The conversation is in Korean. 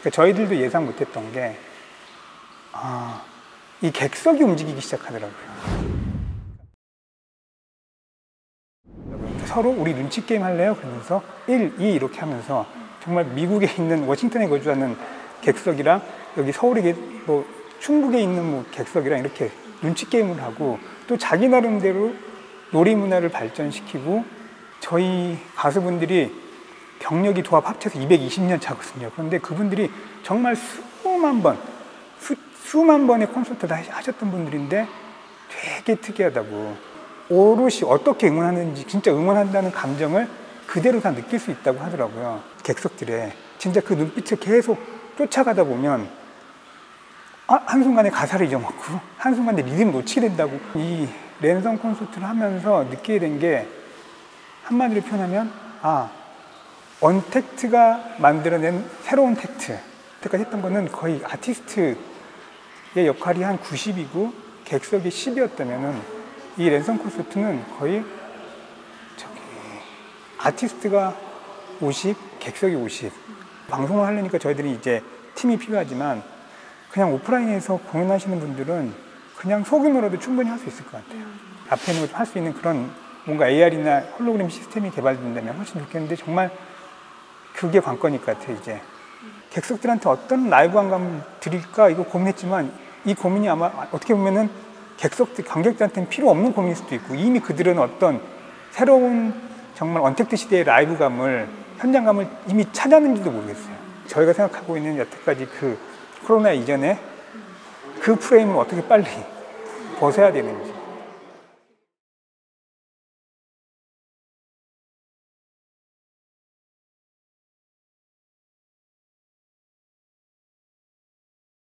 그러니까 저희들도 예상 못했던 게, 아, 이 객석이 움직이기 시작하더라고요. 서로 우리 눈치 게임 할래요? 그러면서 1, 2 이렇게 하면서 정말 미국에 있는 워싱턴에 거주하는 객석이랑 여기 서울에 뭐 충북에 있는 뭐 객석이랑 이렇게 눈치 게임을 하고 또 자기 나름대로 놀이 문화를 발전시키고 저희 가수분들이 경력이 도합 합쳐서 220년 차거든요. 그런데 그분들이 정말 수만 번, 수, 수만 번의 콘서트를 하셨던 분들인데 되게 특이하다고 오롯이 어떻게 응원하는지 진짜 응원한다는 감정을 그대로 다 느낄 수 있다고 하더라고요. 객석들에 진짜 그 눈빛을 계속 쫓아가다 보면 아, 한순간에 가사를 잊어먹고 한순간에 리듬 놓치게 된다고 이 랜선 콘서트를 하면서 느끼게 된 게 한마디로 표현하면 아 언택트가 만들어낸 새로운 텍트 그때까지 했던 거는 거의 아티스트의 역할이 한 90이고 객석이 10이었다면은 이 랜선 콘서트는 거의 저기 아티스트가 50, 객석이 50. 방송을 하려니까 저희들이 이제 팀이 필요하지만 그냥 오프라인에서 공연하시는 분들은 그냥 소규모로도 충분히 할 수 있을 것 같아요. 앞에는 할수 있는 그런 뭔가 AR이나 홀로그램 시스템이 개발된다면 훨씬 좋겠는데 정말 그게 관건일 것 같아요, 이제. 객석들한테 어떤 라이브 감감을 드릴까 이거 고민했지만 이 고민이 아마 어떻게 보면은 객석들, 관객들한테는 필요 없는 고민일 수도 있고 이미 그들은 어떤 새로운 정말 언택트 시대의 라이브감을 현장감을 이미 찾았는지도 모르겠어요. 저희가 생각하고 있는 여태까지 그 코로나 이전에 그 프레임을 어떻게 빨리 벗어야 되는지